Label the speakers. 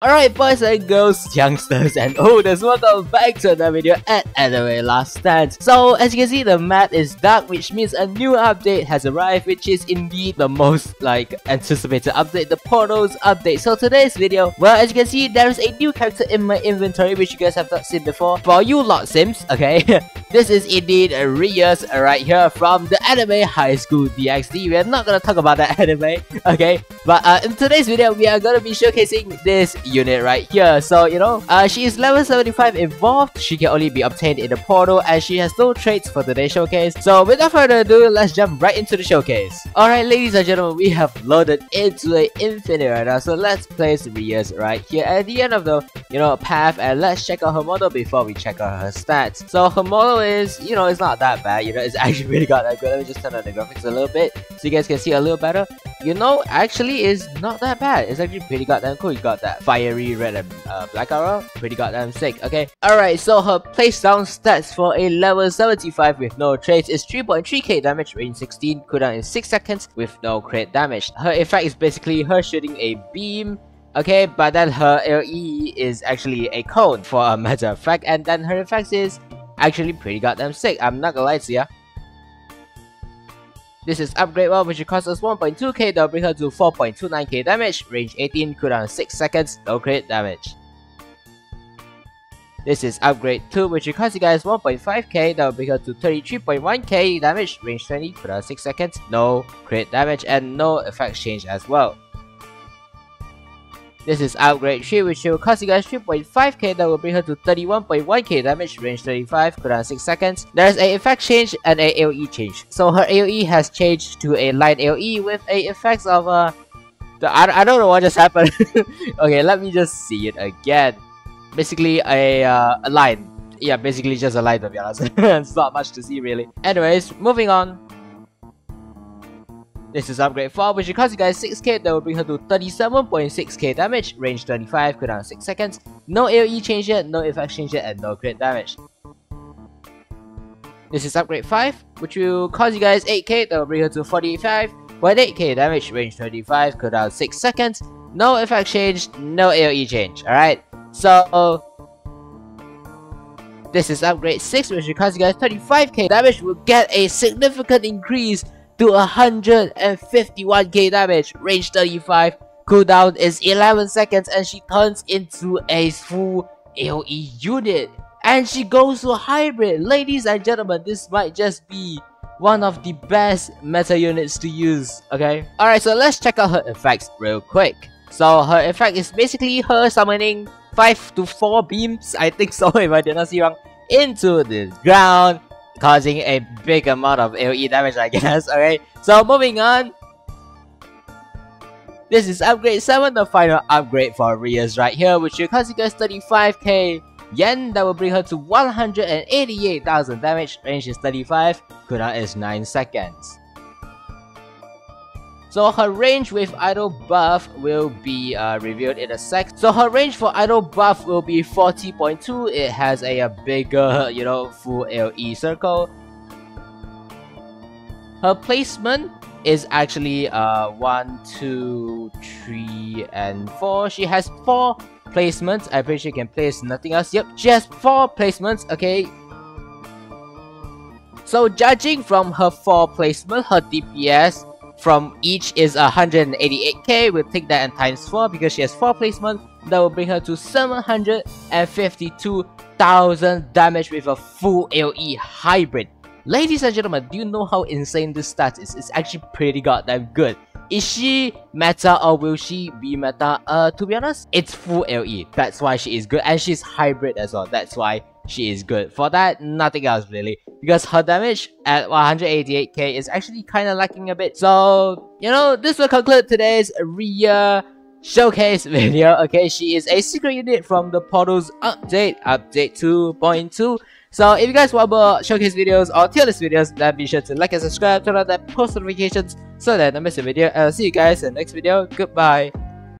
Speaker 1: Alright boys and girls, youngsters and olders, welcome back to another video at Anime Last Stand. So as you can see the map is dark which means a new update has arrived which is indeed the most like anticipated update, the Portals update. So today's video, well as you can see there is a new character in my inventory which you guys have not seen before. For you lot sims, okay, this is indeed Rias right here from the anime High School DxD. We are not gonna talk about that anime, okay, but uh, in today's video we are gonna be showcasing this unit right here. So, you know, uh, she is level 75 evolved. She can only be obtained in the portal and she has no traits for today's showcase. So without further ado, let's jump right into the showcase. Alright ladies and gentlemen, we have loaded into the infinite right now. So let's place Rias right here at the end of the, you know, path and let's check out her model before we check out her stats. So her model is, you know, it's not that bad. You know, it's actually really got that good. Let me just turn on the graphics a little bit so you guys can see a little better. You know, actually is not that bad. It's actually pretty goddamn cool. You got that fiery red and uh, black aura. Pretty goddamn sick, okay? Alright, so her place down stats for a level 75 with no traits is 3.3k damage, range 16, cooldown in 6 seconds with no crit damage. Her effect is basically her shooting a beam Okay, but then her AoE is actually a cone for a matter of fact, and then her effect is actually pretty goddamn sick. I'm not gonna lie to ya. This is upgrade 1 which costs us 1.2k that will bring her to 4.29k damage, range 18, cooldown 6 seconds, no crit damage. This is upgrade 2 which costs you guys 1.5k that will bring her to 33.1k damage, range 20, cooldown 6 seconds, no crit damage and no effect change as well. This is upgrade 3 which will cost you guys 3.5k that will bring her to 31.1k damage, range 35, cooldown 6 seconds. There's a effect change and a AoE change. So her AoE has changed to a light AoE with a effects of uh, the, I, I don't know what just happened. okay, let me just see it again. Basically a, uh, a line. Yeah, basically just a line to be honest. it's not much to see really. Anyways, moving on. This is upgrade 4, which costs you guys 6k that will bring her to 37.6k damage, range 25, cooldown 6 seconds, no AoE change yet, no effect change yet, and no crit damage. This is upgrade 5, which will cost you guys 8k that will bring her to 45.8k damage, range 25, cooldown 6 seconds, no effect change, no AoE change, alright? So, this is upgrade 6, which will cost you guys 35k damage, will get a significant increase to 151k damage, range 35, cooldown is 11 seconds and she turns into a full AoE unit. And she goes to hybrid. Ladies and gentlemen, this might just be one of the best meta units to use, okay? Alright, so let's check out her effects real quick. So her effect is basically her summoning 5 to 4 beams, I think so if I did not see wrong, into the ground causing a big amount of AoE damage, I guess. Okay, so moving on. This is upgrade 7, the final upgrade for Rias right here, which will cost you guys 35k yen. That will bring her to 188,000 damage, range is 35, cooldown is 9 seconds. So her range with idle buff will be uh, revealed in a sec. So her range for idle buff will be 40.2. It has a, a bigger, you know, full AoE circle. Her placement is actually uh, 1, 2, 3, and 4. She has 4 placements. Pretty sure she can place nothing else. Yep, she has 4 placements, okay. So judging from her 4 placement, her DPS from each is 188k. We'll take that and times 4 because she has 4 placements. That will bring her to 752,000 damage with a full AoE hybrid. Ladies and gentlemen, do you know how insane this stat is? It's actually pretty goddamn good. Is she meta or will she be meta? Uh, to be honest, it's full AoE. That's why she is good. And she's hybrid as well. That's why she is good. For that, nothing else really. Because her damage at 188k is actually kind of lacking a bit. So, you know, this will conclude today's Rias showcase video. Okay, she is a secret unit from the Portals update, update 2.2. So if you guys want more showcase videos or tier list videos, then be sure to like and subscribe, turn on that post notifications so that I miss a video. I'll see you guys in the next video. Goodbye.